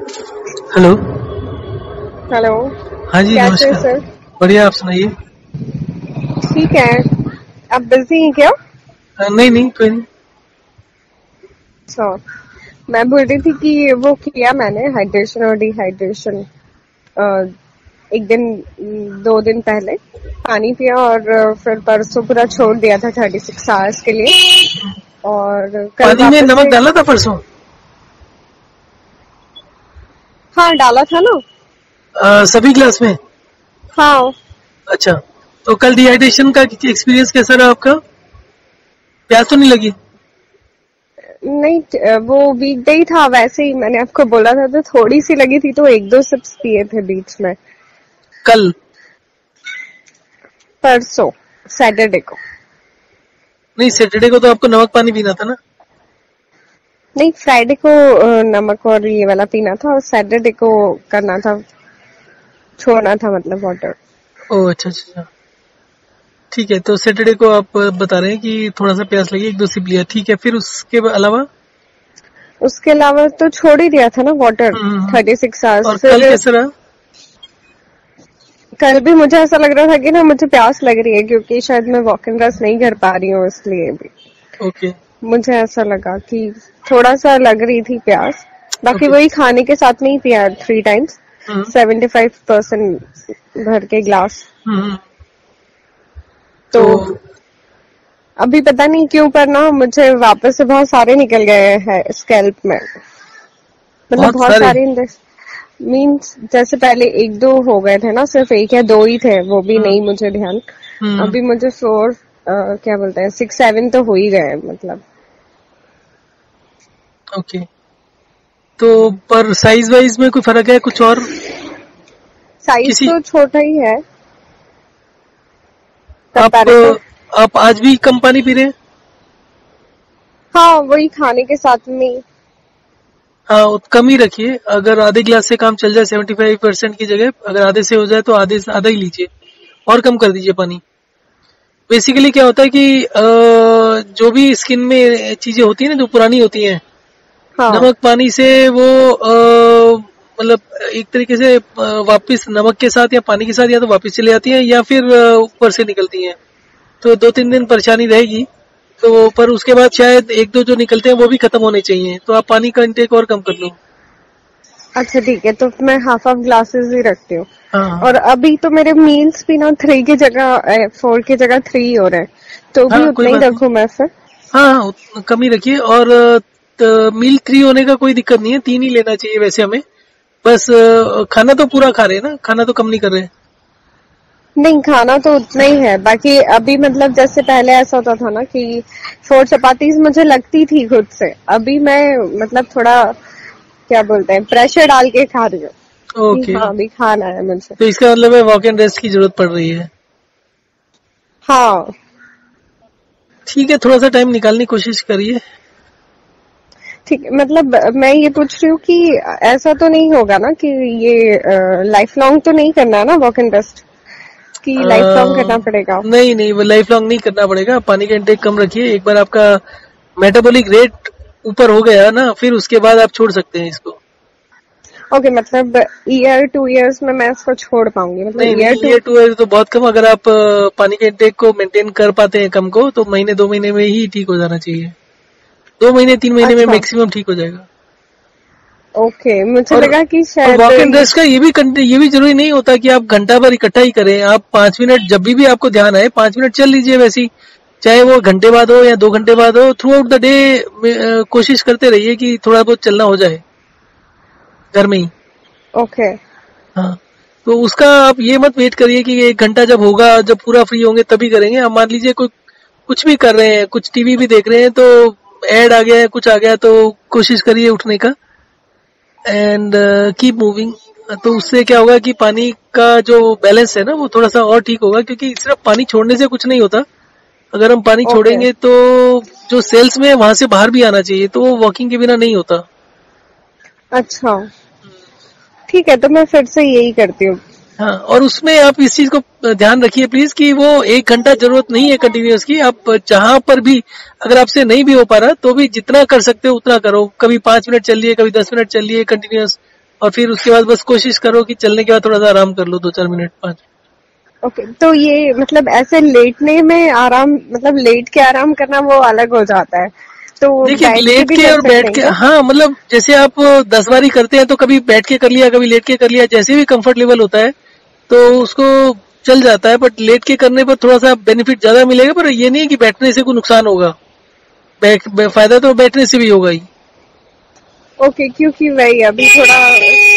Hello. Hello. हाँ जी नमस्कार। Sir? बढ़िया आप सुनाइए। ठीक है। आप बिज़ी हैं क्या? अ, नहीं नहीं कोई नहीं। अच्छा। मैं बोल रही थी कि वो किया मैंने हाइड्रेशन और डिहाइड्रेशन एक दिन दो दिन पहले पानी पिया और फिर परसों पूरा छोड़ दिया था थर्टी सिक्स आवर्स के लिए। और पानी में नमक डाला था परसों? हाँ डाला था ना? अ, सभी क्लास में? हाँ। अच्छा तो कल डिहाइड्रेशन का एक्सपीरियंस कैसा रहा आपका? प्यास तो नहीं लगी? नहीं वो वीकडे ही था वैसे ही मैंने आपको बोला था तो थोड़ी सी लगी थी तो एक दो सिप्स पिए थे बीच में। कल? परसों सैटरडे को। नहीं सैटरडे को तो आपको नमक पानी पीना था ना? नहीं फ्राइडे को नमक और ये वाला पीना था और सैटरडे को करना था। छोड़ना था मतलब वाटर ओ अच्छा अच्छा। ठीक है तो सैटरडे को आप बता रहे हैं कि थोड़ा सा प्यास लगी एक दो सिप लिया। ठीक है फिर उसके अलावा? उसके अलावा तो छोड़ ही दिया था ना वाटर थर्टी सिक्स आवर्स कल कैसा रहा कल भी मुझे ऐसा लग रहा था कि ना मुझे प्यास लग रही है क्योंकि शायद मैं वॉक इन रस नहीं कर पा रही हूँ इसलिए भी। ओके। मुझे ऐसा लगा कि थोड़ा सा लग रही थी प्यास। बाकी Okay. वही खाने के साथ नहीं पिया three times seventy five percent भर के ग्लास हम्म, तो तो अभी पता नहीं क्यों पर ना मुझे वापस से बहुत सारे निकल गए हैं स्कैल्प में। मतलब बहुत? सारे? मीन्स जैसे पहले एक दो हो गए थे ना सिर्फ़ एक या दो ही थे वो भी हम्म। नहीं मुझे ध्यान। हम्म, अभी मुझे फोर क्या बोलते हैं सिक्स सेवन तो हो ही गए मतलब। ओके। तो पर साइज़ वाइज में कोई फ़र्क है कुछ और? साइज़ तो छोटा ही है। आप आप आज भी कम पानी पी रहे हैं? हाँ वही खाने के साथ में। हाँ कम ही रखिए। अगर आधे गिलास से काम चल जाए सेवेंटी फाइव परसेंट की जगह अगर आधे से हो जाए तो आधे आधा ही लीजिए। और कम कर दीजिए पानी। बेसिकली क्या होता है कि जो भी स्किन में चीज़ें होती है ना जो पुरानी होती हैं हाँ। नमक पानी से वो मतलब एक तरीके से वापस नमक के साथ या पानी के साथ या तो वापस चली जाती हैं या फिर ऊपर से निकलती हैं। तो दो तीन दिन परेशानी रहेगी। तो पर उसके बाद शायद एक दो जो निकलते हैं वो भी खत्म होने चाहिए। तो आप पानी का इंटेक और कम कर लो। अच्छा ठीक है। तो मैं हाफ़ हाफ़ ग्लासेस ही रखती हूँ। हाँ। और अभी तो मेरे मील्स भी ना थ्री की जगह फोर की जगह थ्री हो रहे हैं। तो भी हाँ, उतना ही। रखूँ मैं फिर? हाँ कम ही रखिए। और मील थ्री होने का कोई दिक्कत नहीं है तीन ही लेना चाहिए वैसे हमें। बस खाना तो पूरा खा रहे हैं ना खाना तो कम नहीं कर रहे हैं। नहीं खाना तो उतना ही है। बाकी अभी मतलब जैसे पहले ऐसा होता था ना कि फोर चपातीज मुझे लगती थी खुद से। अभी मैं मतलब थोड़ा क्या बोलते हैं प्रेशर डाल के खा रही हूँ। ओके हाँ अभी खाना है मुझे। तो इसका मतलब है वॉक एंड रेस्ट की ज़रूरत पड़ रही है। हाँ। ठीक है थोड़ा सा टाइम निकालने की कोशिश करिए। ठीक मतलब मैं ये पूछ रही हूँ कि ऐसा तो नहीं होगा ना कि ये लाइफ लॉन्ग तो नहीं करना है ना वॉक एंड रेस्ट कि लाइफ लॉन्ग करना पड़ेगा? नहीं नहीं वो लाइफ लॉन्ग नहीं करना पड़ेगा। पानी का इंटेक कम रखिए एक बार आपका मेटाबॉलिक रेट ऊपर हो गया ना फिर उसके बाद आप छोड़ सकते हैं इसको। ओके okay, मतलब ईयर टू इयर्स में मैं इसको छोड़ पाऊँगी मतलब ईयर टू ईयर तो बहुत कम अगर आप पानी के इंटेक को मेंटेन कर पाते हैं कम को तो महीने दो महीने में ही ठीक हो जाना चाहिए। दो महीने तीन महीने अच्छा। में। मैक्सिमम ठीक हो जाएगा। ओके मुझे और- लगा कि और वॉक एंड शायद रेस्ट का ये भी ये भी ज़रूरी नहीं होता कि आप घंटा भर इकट्ठा ही करें। आप पाँच मिनट जब भी, भी आपको ध्यान आए पाँच मिनट चल लीजिए वैसे। चाहे वो घंटे बाद हो या दो घंटे बाद हो थ्रू आउट द डे कोशिश करते रहिए कि थोड़ा बहुत चलना हो जाए। घर में ही। ओके हाँ। तो उसका आप ये मत वेट करिए कि एक घंटा जब होगा जब पूरा फ्री होंगे तभी करेंगे। आप मान लीजिए कोई कुछ भी कर रहे हैं कुछ टीवी भी देख रहे हैं तो एड आ गया है कुछ आ गया तो कोशिश करिए उठने का। एंड कीप मूविंग तो उससे क्या होगा कि पानी का जो बैलेंस है ना वो थोड़ा सा और ठीक होगा क्योंकि सिर्फ़ पानी छोड़ने से कुछ नहीं होता। अगर हम पानी Okay. छोड़ेंगे तो जो सेल्स में वहाँ से बाहर भी आना चाहिए तो वो वॉकिंग के बिना नहीं होता। अच्छा। ठीक है तो मैं फिर से यही करती हूँ। हाँ और उसमें आप इस चीज़ को ध्यान रखिए प्लीज़ कि वो एक घंटा ज़रूरत नहीं है कंटिन्यूस की। आप जहाँ पर भी अगर आपसे नहीं भी हो पा रहा तो भी जितना कर सकते हो उतना करो। कभी पाँच मिनट चलिए कभी दस मिनट चलिए कंटिन्यूस और फिर उसके बाद बस कोशिश करो कि चलने के बाद थोड़ा सा आराम कर लो दो चार मिनट पाँच ओके तो ये मतलब ऐसे लेटने में आराम मतलब लेट के आराम करना वो अलग हो जाता है। तो देखिए लेट भी के और बैठ के हाँ मतलब जैसे आप दस बारी करते हैं तो कभी बैठ के कर लिया कभी लेट के कर लिया जैसे भी कंफर्ट लेवल होता है तो उसको चल जाता है बट लेट के करने पर थोड़ा सा बेनिफिट ज़्यादा मिलेगा पर ये नहीं है कि बैठने से कोई नुकसान होगा। फ़ायदा तो बैठने से भी होगा ही। ओके okay, क्योंकि वही अभी थोड़ा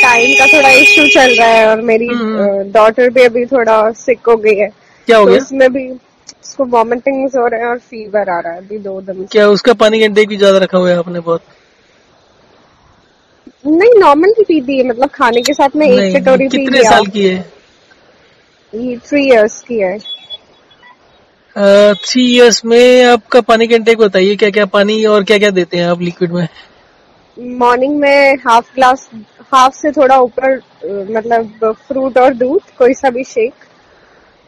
टाइम का थोड़ा इश्यू चल रहा है और मेरी हम्म। डॉटर भी अभी थोड़ा सिक हो गई है। क्या हो तो गया? उसमें भी उसको वॉमिटिंग हो रहा है और फीवर आ रहा है अभी दो दिन क्या उसका पानी का इंटेक भी ज़्यादा रखा हुआ है आपने बहुत? नहीं नॉर्मल ही पीती है मतलब खाने के साथ में एक कटोरी पी कितने साल की है? ये थ्री इयर्स की है। थ्री इयर्स में आपका पानी का इंटेक बताइए क्या क्या पानी और क्या क्या देते हैं आप लिक्विड में? मॉर्निंग में हाफ़ ग्लास हाफ़ से थोड़ा ऊपर मतलब फ्रूट और दूध कोई सा भी शेक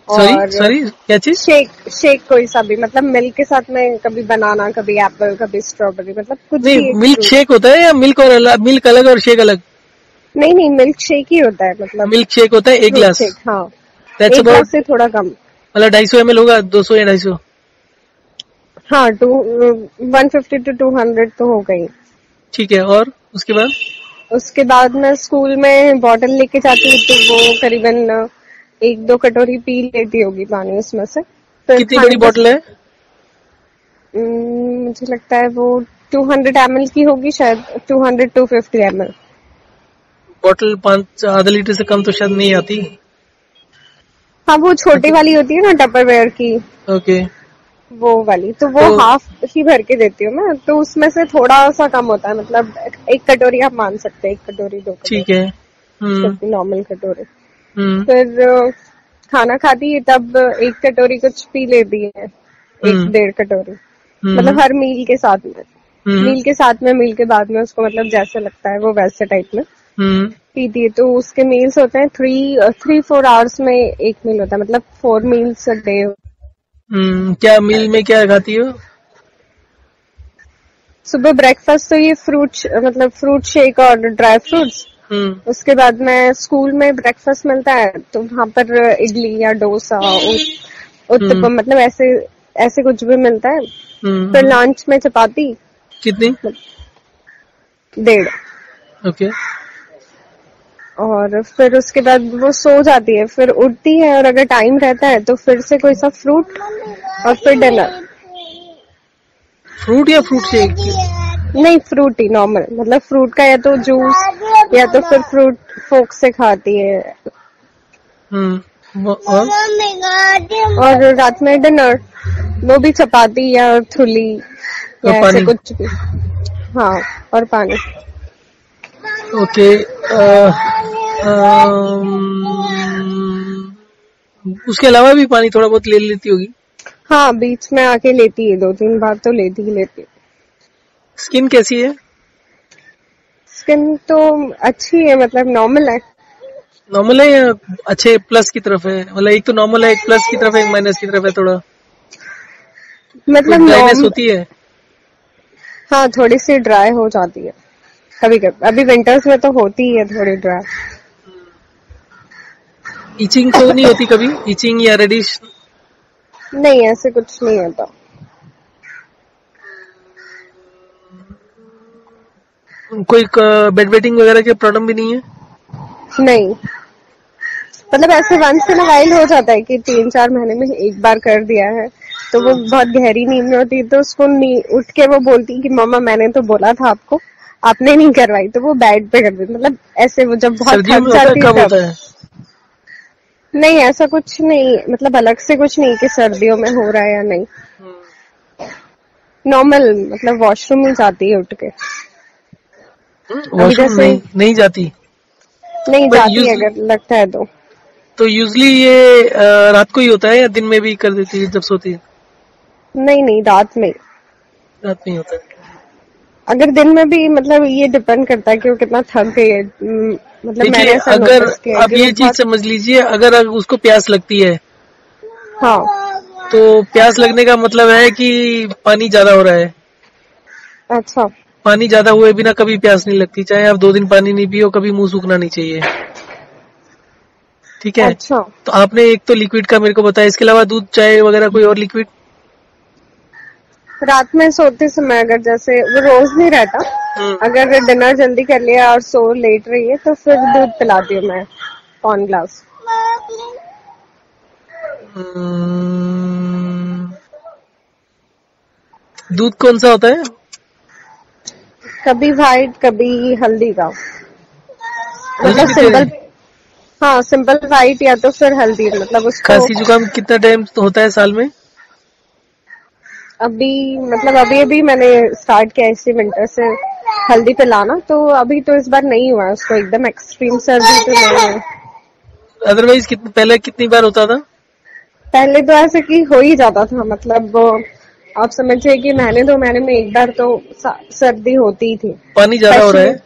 सॉरी सॉरी क्या चीज़? शेक शेक कोई सा भी मतलब मिल्क के साथ में कभी बनाना कभी एप्पल कभी स्ट्रॉबेरी मतलब कुछ नहीं मिल्क शेक होता है या मिल्क और अलग मिल्क अलग और शेक अलग? नहीं नहीं मिल्क शेक ही होता है मतलब मिल्क शेक होता है एक ग्लास हाँ। एक अबाउट से थोड़ा कम। मतलब ढाई सौ एम एल होगा दो सौ या ढाई सौ? हाँ two one fifty two two hundred तो हो गई। ठीक है और उसके बाद? उसके बाद मैं स्कूल में बॉटल लेके जाती हूँ तो वो करीबन एक दो कटोरी पी लेती होगी पानी उसमें से। तो कितनी बड़ी बॉटल है? मुझे लगता है वो टू 200 ml की होगी शायद 200 250 ml बॉटल पाँच आधा लीटर से कम तो शायद नहीं आती। हाँ वो छोटी वाली होती है ना टपरवेयर की। ओके वो वाली। तो वो तो- हाफ़ ही भर के देती हूँ मैं। तो उसमें से थोड़ा सा कम होता है मतलब एक कटोरी आप मान सकते हैं एक कटोरी दो ठीक है। हम्म। नॉर्मल कटोरी। हम्म। फिर खाना खाती है तब एक कटोरी कुछ पी लेती है। एक हम्म। डेढ़ कटोरी। हम्म, मतलब हर मील के साथ में। हम्म, मील के साथ में मील के बाद में उसको मतलब जैसे लगता है वो वैसे टाइप में। हम्म, पीती है तो उसके मील्स होते हैं थ्री थ्री फोर आवर्स में एक मील होता है मतलब फोर मील्स अ डे हम्म, क्या मील में क्या खाती हो? सुबह ब्रेकफास्ट तो ये फ्रूट मतलब फ्रूट शेक और ड्राई फ्रूट्स हम्म। उसके बाद में स्कूल में ब्रेकफास्ट मिलता है तो वहाँ पर इडली या डोसा उत- उत्तपम मतलब ऐसे ऐसे कुछ भी मिलता है। हम्म। फिर लंच में चपाती। कितनी? डेढ़। ओके और फिर उसके बाद वो सो जाती है फिर उठती है और अगर टाइम रहता है तो फिर से कोई सा फ्रूट और फिर डिनर फ्रूट या फ्रूट शेक नहीं फ्रूट ही नॉर्मल मतलब फ्रूट का या तो जूस या तो फिर फ्रूट फोक से खाती है। हम्म और? और रात में डिनर वो भी चपाती या थुली या ऐसे। कुछ भी। हाँ और पानी। ओके अम, उसके अलावा भी पानी थोड़ा बहुत ले लेती होगी? हाँ बीच में आके लेती है दो तीन बार तो लेती ही लेती है। स्किन कैसी है? स्किन तो अच्छी है मतलब नॉर्मल है। नॉर्मल है या अच्छे प्लस की तरफ़ है? मतलब एक तो नॉर्मल है एक प्लस की तरफ़ है एक माइनस की तरफ़ है थोड़ा? मतलब ड्राइनेस होती है? हाँ थोड़ी सी ड्राई हो जाती है। कभी कभी अभी विंटर्स में तो होती ही है थोड़ी ड्राई इचिंग तो नहीं होती कभी? इचिंग या रेडिश नहीं ऐसे कुछ नहीं होता। कोई बेड वेटिंग वगैरह के प्रॉब्लम भी नहीं है? नहीं। मतलब ऐसे वंस इन वाइल हो जाता है कि तीन चार महीने में एक बार कर दिया है तो वो बहुत गहरी नींद में होती है तो उसको उठ के वो बोलती कि मम्मा मैंने तो बोला था आपको आपने नहीं करवाई। तो वो बेड पे कर देती मतलब ऐसे वो जब बहुत थक जाती है? नहीं ऐसा कुछ नहीं मतलब अलग से कुछ नहीं कि सर्दियों में हो रहा है या नहीं। नॉर्मल मतलब वॉशरूम ही जाती है उठ के। वॉशरूम नहीं नहीं जाती? नहीं जाती अगर लगता है तो। तो यूजली ये रात को ही होता है या दिन में भी कर देती है जब सोती है? नहीं नहीं रात में। रात में ही होता है। अगर दिन में भी मतलब ये डिपेंड करता है कि वो कितना थक गई है हम्म, मतलब मैंने ऐसा अगर आप ये चीज़ समझ लीजिए अगर अगर उसको प्यास लगती है। हाँ। तो प्यास लगने का मतलब है कि पानी ज़्यादा हो रहा है। अच्छा। पानी ज़्यादा हुए बिना कभी प्यास नहीं लगती चाहे आप दो दिन पानी नहीं पियो कभी मुँह सूखना नहीं चाहिए। ठीक है? अच्छा। तो आपने एक तो लिक्विड का मेरे को बताया इसके अलावा दूध चाय वगैरह कोई और लिक्विड रात में सोते समय अगर जैसे वो रोज नहीं रहता हम्म। अगर डिनर जल्दी कर लिया और सो लेट रही है तो फिर दूध पिलाती हूँ मैं पॉन ग्लास? हम्म, दूध कौन सा होता है? कभी वाइट कभी हल्दी का। मतलब सिंपल हाँ सिंपल वाइट या तो फिर हल्दी मतलब उसको खांसी जुकाम कितना टाइम होता है साल में? अभी मतलब अभी अभी मैंने स्टार्ट किया इसी विंटर से हल्दी पिलाना तो अभी तो इस बार नहीं हुआ उसको एकदम एक्सट्रीम सर्दी तो नहीं है अदरवाइज़ कितने पहले कितनी बार होता था? पहले तो ऐसे कि हो ही जाता था मतलब आप समझिए कि महीने दो महीने में एक बार तो सर्दी होती ही थी। पानी ज़्यादा हो रहा है?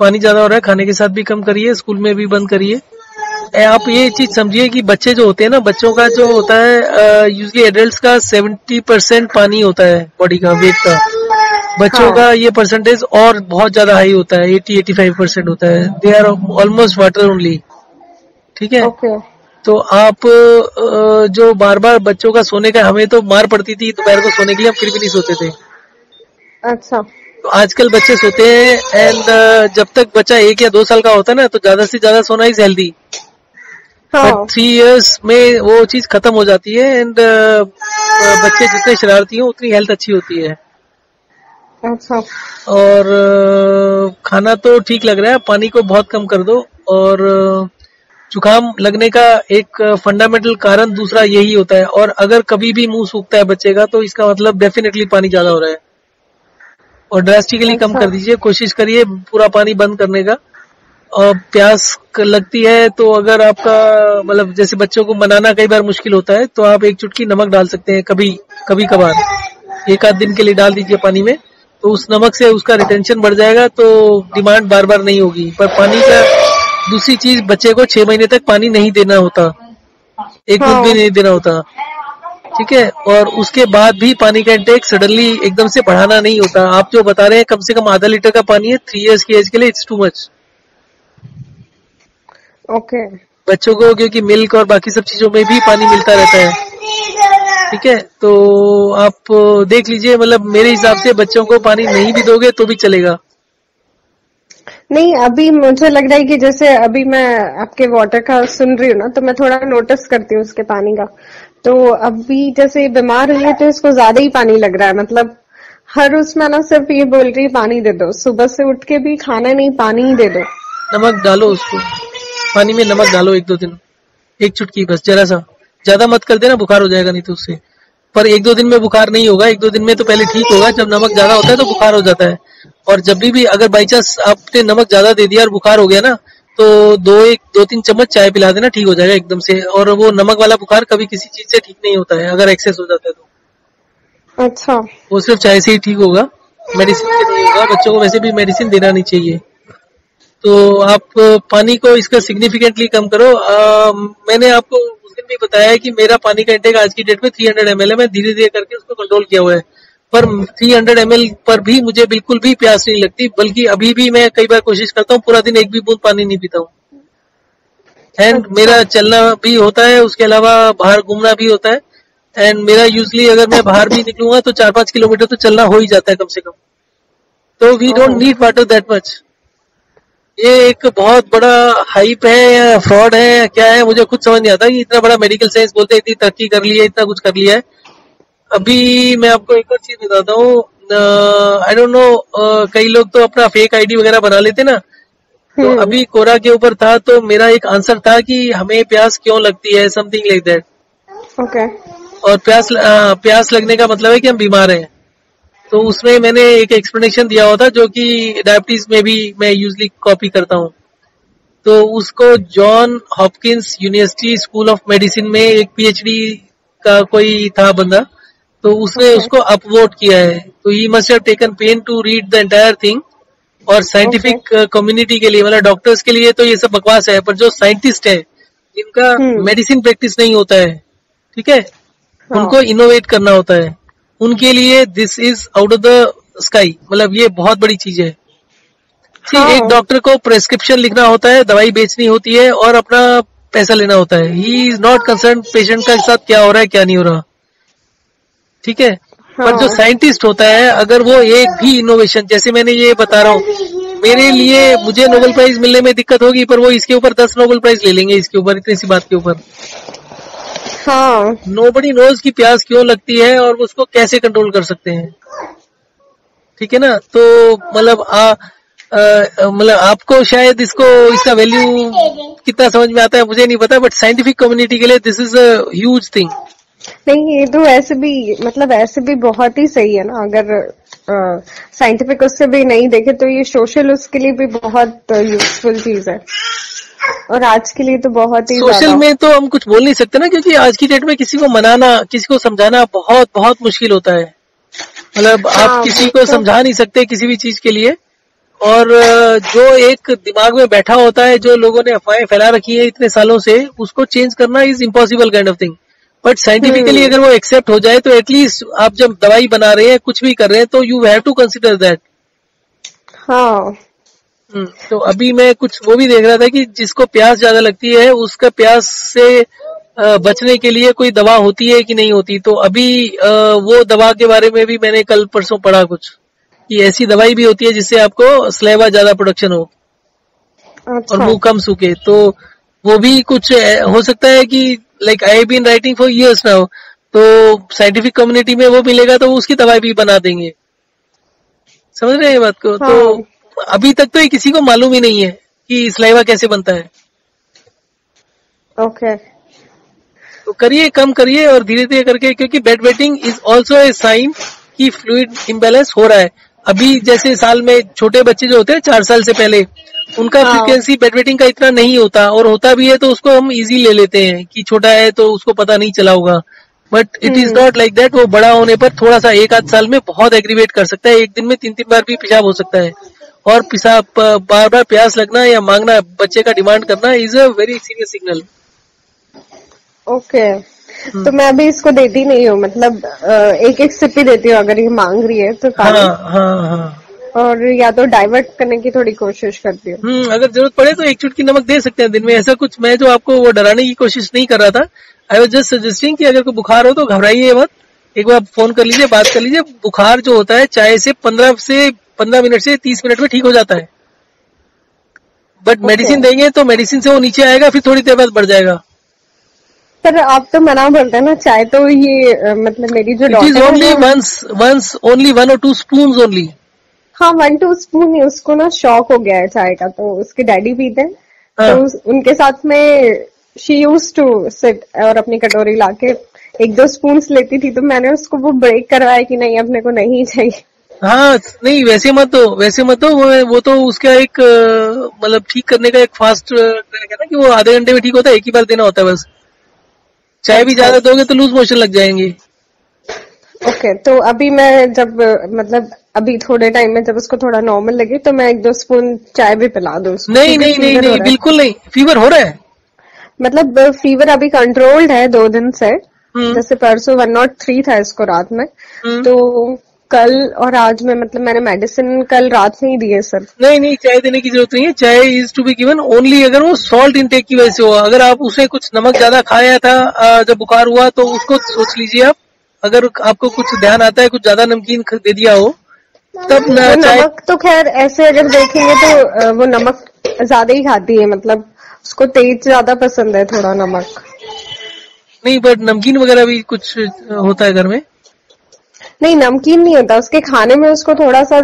पानी ज़्यादा हो रहा है? खाने के साथ भी कम करिए स्कूल में भी बंद करिए। आप ये चीज़ समझिए कि बच्चे जो होते हैं ना बच्चों का जो होता है यूजली एडल्ट का 70 परसेंट पानी होता है बॉडी का वेट का। बच्चों हाँ। का ये परसेंटेज और बहुत ज़्यादा हाई होता है 80 85 परसेंट होता है। They are almost water only ठीक है? ओके तो आप जो बार बार बच्चों का सोने का हमें तो मार पड़ती थी दोपहर को सोने के लिए हम फिर भी नहीं सोते थे। अच्छा। तो आजकल बच्चे सोते हैं एंड जब तक बच्चा एक या दो साल का होता है ना तो ज़्यादा से ज़्यादा सोना इज़ हेल्दी थ्री इयर्स में वो चीज़ खत्म हो जाती है एंड बच्चे जितने शरारती हो उतनी हेल्थ अच्छी होती है। अच्छा। और खाना तो ठीक लग रहा है पानी को बहुत कम कर दो और जुकाम लगने का एक फंडामेंटल कारण दूसरा यही होता है। और अगर कभी भी मुँह सूखता है बच्चे का तो इसका मतलब डेफिनेटली पानी ज़्यादा हो रहा है। और ड्रास्टिकली कम अच्छा। कर दीजिए कोशिश करिए पूरा पानी बंद करने का। और प्यास लगती है तो अगर आपका मतलब जैसे बच्चों को मनाना कई बार मुश्किल होता है तो आप एक चुटकी नमक डाल सकते हैं कभी कभी कभार। एक आध दिन के लिए डाल दीजिए पानी में तो उस नमक से उसका रिटेंशन बढ़ जाएगा तो डिमांड बार बार नहीं होगी। पर पानी का दूसरी चीज़ बच्चे को छह महीने तक पानी नहीं देना होता। एक दिन भी नहीं देना होता। ठीक है? और उसके बाद भी पानी का इंटेक सडनली एकदम से बढ़ाना नहीं होता। आप जो बता रहे हैं कम से कम आधा लीटर का पानी है थ्री इयर्स की एज के लिए इट्स टू मच ओके। बच्चों को क्योंकि मिल्क और बाकी सब चीज़ों में भी पानी मिलता रहता है। ठीक है? तो आप देख लीजिए मतलब मेरे हिसाब से बच्चों को पानी नहीं भी दोगे तो भी चलेगा। नहीं अभी मुझे लग रहा है कि जैसे अभी मैं आपके वाटर का सुन रही हूँ ना तो मैं थोड़ा नोटिस करती हूँ उसके पानी का। तो अभी जैसे बीमार हुई है तो इसको ज़्यादा ही पानी लग रहा है। मतलब हर उसमें ना सिर्फ़ ये बोल रही है पानी दे दो। सुबह से उठ के भी खाना नहीं पानी ही दे दो। नमक डालो उसको। पानी में नमक डालो एक दो दिन। एक चुटकी बस जरा सा। ज़्यादा मत कर देना बुखार हो जाएगा नहीं तो उससे। पर एक दो दिन में बुखार नहीं होगा एक दो दिन में तो पहले ठीक होगा जब नमक ज़्यादा होता है तो बुखार हो जाता है। और जब भी भी अगर बाई चांस आपने नमक ज़्यादा दे दिया और बुखार हो गया ना तो दो एक दो तीन चम्मच चाय पिला देना ठीक हो जाएगा एकदम से। और वो नमक वाला बुखार कभी किसी चीज़ से ठीक नहीं होता है अगर एक्सेस हो जाता है तो। अच्छा। वो सिर्फ़ चाय से ही ठीक होगा। मेडिसिन से नहीं होगा बच्चों को वैसे भी मेडिसिन देना नहीं चाहिए। तो आप पानी को इसका सिग्निफिकेंटली कम करो। आ, मैंने आपको उस दिन भी बताया कि मेरा पानी का इंटेक आज की डेट में 300 हंड्रेड एम है। मैं धीरे धीरे करके उसको कंट्रोल किया हुआ है। पर 300 हंड्रेड पर भी मुझे बिल्कुल भी प्यास नहीं लगती बल्कि अभी भी मैं कई बार कोशिश करता हूँ पूरा दिन एक भी बूंद पानी नहीं पीता हूँ। एंड मेरा चलना भी होता है उसके अलावा बाहर घूमना भी होता है। एंड मेरा यूजली अगर मैं बाहर भी निकलूँगा तो चार पाँच किलोमीटर तो चलना हो ही जाता है कम से कम। तो we don't need water that much ये एक बहुत बड़ा हाइप है या फ्रॉड है या क्या है मुझे खुद समझ नहीं आता। कि इतना बड़ा मेडिकल साइंस बोलते हैं इतनी तरक्की कर ली है इतना कुछ कर लिया है। अभी मैं आपको एक और चीज़ बताता हूँ। आई डोंट नो कई लोग तो अपना फेक आईडी वगैरह बना लेते ना। तो हम्म, अभी कोरा के ऊपर था तो मेरा एक आंसर था कि हमें प्यास क्यों लगती है समथिंग लाइक दैट ओके और प्यास आ, प्यास लगने का मतलब है कि हम बीमार हैं। तो उसमें मैंने एक एक्सप्लेनेशन दिया हुआ था जो कि डायबिटीज़ में भी मैं यूजली कॉपी करता हूँ। तो उसको John Hopkins University School of Medicine में एक पीएचडी का कोई था बंदा तो उसने Okay. उसको अपवोट किया है। तो he must have taken pain to read the entire thing और साइंटिफिक कम्युनिटी के लिए मतलब डॉक्टर्स के लिए तो ये सब बकवास है पर जो साइंटिस्ट है जिनका। मेडिसिन प्रैक्टिस नहीं होता है ठीक है? हाँ, उनको इनोवेट करना होता है। उनके लिए this is out of the sky मतलब ये बहुत बड़ी चीज़ है हाँ। एक डॉक्टर को प्रेस्क्रिप्शन लिखना होता है दवाई बेचनी होती है और अपना पैसा लेना होता है he is not concern patient का साथ क्या हो रहा है क्या नहीं हो रहा ठीक है हाँ। पर जो हाँ। साइंटिस्ट होता है अगर वो एक भी इनोवेशन जैसे मैंने ये बता रहा हूँ मेरे लिए मुझे नोबेल प्राइज मिलने में दिक्कत होगी पर वो इसके ऊपर दस नोबेल प्राइज ले लेंगे इसके ऊपर इतनी सी बात के ऊपर हाँ। नोबडी नोज़ की प्यास क्यों लगती है और उसको कैसे कंट्रोल कर सकते हैं। ठीक है ना? तो मतलब आ मतलब आपको शायद इसको इसका वैल्यू कितना समझ में आता है मुझे नहीं पता बट साइंटिफिक कम्युनिटी के लिए this is a huge thing नहीं ये तो ऐसे भी मतलब ऐसे भी बहुत ही सही है ना। अगर साइंटिफिक उससे भी नहीं देखे तो ये सोशल उसके लिए भी बहुत यूजफुल चीज़ है। और आज के लिए तो बहुत ही सोशल में तो हम कुछ बोल नहीं सकते ना क्योंकि आज की डेट में किसी को मनाना किसी को समझाना बहुत बहुत मुश्किल होता है। मतलब हाँ, आप किसी को तो- समझा नहीं सकते किसी भी चीज़ के लिए। और जो एक दिमाग में बैठा होता है जो लोगों ने अफवाहें फैला रखी है इतने सालों से उसको चेंज करना is impossible kind of thing but scientifically. अगर वो एक्सेप्ट हो जाए तो एटलीस्ट आप जब दवाई बना रहे हैं कुछ भी कर रहे हैं तो you have to consider that हाँ। तो अभी मैं कुछ वो भी देख रहा था कि जिसको प्यास ज़्यादा लगती है उसका प्यास से बचने के लिए कोई दवा होती है कि नहीं होती तो अभी वो दवा के बारे में भी मैंने कल परसों पढ़ा कुछ कि ऐसी दवाई भी होती है जिससे आपको स्लेवा ज़्यादा प्रोडक्शन हो अच्छा। और मुँह कम सूखे तो वो भी कुछ हो सकता है कि like I been writing for years now तो साइंटिफिक कम्युनिटी में वो मिलेगा तो वो उसकी दवाई भी बना देंगे समझ रहे हैं बात को हाँ। तो अभी तक तो ये किसी को मालूम ही नहीं है कि स्लाइवा कैसे बनता है ओके okay. तो करिए कम करिए और धीरे धीरे करके क्योंकि bed wetting is also a sign कि फ्लूड इम्बेलेंस हो रहा है अभी जैसे साल में छोटे बच्चे जो होते हैं चार साल से पहले उनका। फ्रीक्वेंसी बेड वेटिंग का इतना नहीं होता और होता भी है तो उसको हम इजी ले लेते हैं कि छोटा है तो उसको पता नहीं चला होगा but it is. Not like that वो बड़ा होने पर थोड़ा सा एक आध साल में बहुत एग्रीवेट कर सकता है एक दिन में तीन तीन बार भी पेशाब हो सकता है और पिसाब बार बार प्यास लगना या मांगना बच्चे का डिमांड करना is a very serious signal okay. तो मैं अभी इसको देती नहीं हूँ मतलब एक एक सिप ही देती हूँ अगर ये मांग रही है तो हाँ हाँ हाँ। और या तो डाइवर्ट करने की थोड़ी कोशिश करती हूँ। हम्म अगर ज़रूरत पड़े तो एक चुटकी नमक दे सकते हैं दिन में। ऐसा कुछ मैं जो आपको वो डराने की कोशिश नहीं कर रहा था। आई वॉज़ जस्ट सजेस्टिंग कि अगर कोई बुखार हो तो घबराइए मत। एक बार फ़ोन कर लीजिए बात कर लीजिए। बुखार जो होता है चाय से पंद्रह से पंद्रह मिनट से तीस मिनट में ठीक हो जाता है। But Okay. मेडिसिन देंगे तो मेडिसिन से वो नीचे आएगा फिर थोड़ी देर बाद बढ़ जाएगा। सर आप तो मना बोलते हैं ना चाय तो ये मतलब मेरी जो it is only once once only one और टू स्पून ओनली हाँ वन टू स्पून ही उसको ना शौक हो गया है चाय का तो उसके डैडी पीते हैं। हाँ। तो उनके साथ में शी यूज़ टू सिट और अपनी कटोरी लाके एक दो स्पून लेती थी तो मैंने उसको वो ब्रेक करवाया कि नहीं अपने को नहीं चाहिए। हाँ नहीं वैसे मत दो वैसे मत दो वो वो तो उसका एक मतलब ठीक करने का एक फास्ट ट्रैक है ना कि वो आधे घंटे में ठीक होता है एक ही बार देना होता है बस। चाय भी ज़्यादा दोगे तो लूज मोशन लग जाएँगे। ओके okay, तो अभी मैं जब मतलब अभी थोड़े टाइम में जब उसको थोड़ा नॉर्मल लगे तो मैं एक दो स्पून चाय भी पिला दूँ नहीं नहीं नहीं नहीं बिल्कुल नहीं फीवर हो रहा है। मतलब फीवर अभी कंट्रोल्ड है दो दिन से। जैसे परसों वन नॉट थ्री था इसको रात में। हम्म। तो कल और आज में मतलब मैंने मेडिसिन कल रात में ही दी है सर नहीं नहीं चाय देने की ज़रूरत नहीं है। Chai is to be given only अगर वो सॉल्ट इंटेक की वजह से हुआ। अगर आप उसे कुछ नमक ज़्यादा खाया था जब बुखार हुआ तो उसको सोच लीजिए आप। अगर आपको कुछ ध्यान आता है कुछ ज़्यादा नमकीन दे दिया हो तब न चाय नमक तो खैर ऐसे अगर देखेंगे तो वो नमक ज़्यादा ही खाती है। मतलब उसको तेज ज़्यादा पसंद है थोड़ा नमक। नहीं बट नमकीन वगैरह भी कुछ होता है घर में? नहीं नमकीन नहीं होता। उसके खाने में उसको थोड़ा सा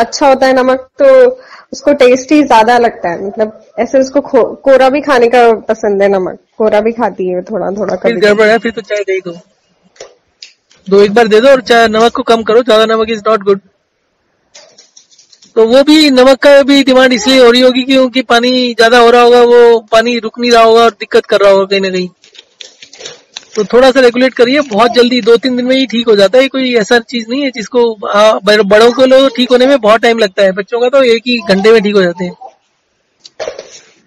अच्छा होता है नमक तो उसको टेस्टी ज़्यादा लगता है। मतलब ऐसे उसको कोरा भी खाने का पसंद है नमक। कोरा भी खाती है थोड़ा थोड़ा फिर गड़बड़ है फिर तो चाय दे दो। दो एक बार दे दो और चाय नमक को कम करो ज़्यादा नमक इज़ नॉट गुड तो वो भी नमक का भी डिमांड इसलिए हो रही होगी क्योंकि पानी ज़्यादा हो रहा होगा वो पानी रुक नहीं रहा होगा और दिक्कत कर रहा होगा कहीं ना कहीं। तो थोड़ा सा रेगुलेट करिए बहुत जल्दी दो तीन दिन में ही ठीक हो जाता है कोई ऐसा चीज़ नहीं है जिसको आ, बड़ों को लो ठीक होने में बहुत टाइम लगता है बच्चों का तो एक ही घंटे में ठीक हो जाते हैं।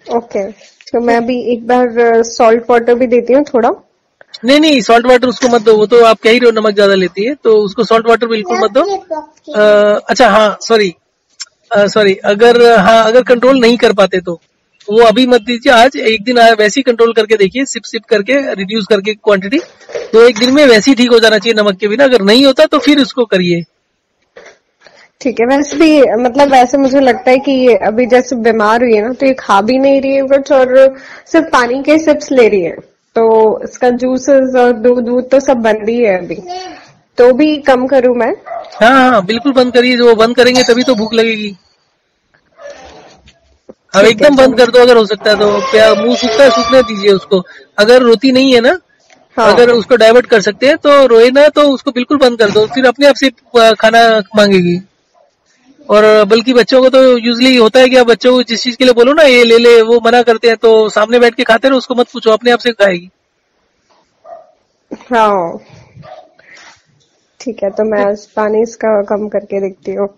Okay okay. तो मैं अभी एक बार सॉल्ट वाटर भी देती हूँ थोड़ा। नहीं नहीं सॉल्ट वाटर उसको मत दो वो तो आप कह ही रहे हो नमक ज़्यादा लेती है तो उसको सॉल्ट वाटर बिल्कुल मत दो। अ, अच्छा हाँ सॉरी सॉरी अगर हाँ अगर कंट्रोल नहीं कर पाते तो। वो अभी मत दीजिए आज एक दिन वैसे ही कंट्रोल करके देखिए सिप सिप करके रिड्यूस करके क्वांटिटी तो एक दिन में वैसे ही ठीक हो जाना चाहिए नमक के बिना। अगर नहीं होता तो फिर उसको करिए। ठीक है वैसे भी मतलब वैसे मुझे लगता है कि ये अभी जैसे बीमार हुई है ना तो ये खा भी नहीं रही है कुछ और सिर्फ़ पानी के सिप्स ले रही है। तो इसका जूसेस और दूध दूध तो सब बंद ही है अभी। तो भी कम करूँ मैं? हाँ हाँ बिल्कुल बंद करिए जो बंद करेंगे तभी तो भूख लगेगी। अब एकदम बंद कर दो अगर हो सकता है तो। मुँह सूखता है सूखने दीजिए उसको। अगर रोती नहीं है ना हाँ। अगर उसको डाइवर्ट कर सकते हैं तो रोए ना तो उसको बिल्कुल बंद कर दो। फिर अपने आप से खाना मांगेगी। और बल्कि बच्चों को तो यूजली होता है कि आप बच्चों को जिस चीज़ के लिए बोलो ना ये ले ले वो मना करते हैं तो सामने बैठ के खाते रहो उसको मत पूछो अपने आप से खाएगी। हाँ। ठीक है तो मैं पानी इसका कम करके देखती हूँ।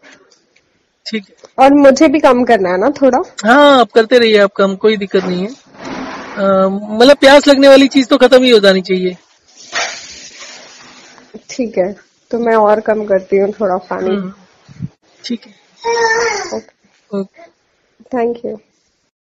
ठीक है। और मुझे भी कम करना है ना थोड़ा? हाँ आप करते रहिए आप कम कोई दिक्कत नहीं है। मतलब प्यास लगने वाली चीज़ तो खत्म ही हो जानी चाहिए। ठीक है तो मैं और कम करती हूँ थोड़ा पानी। हम्म, ठीक है। ओके। Thank you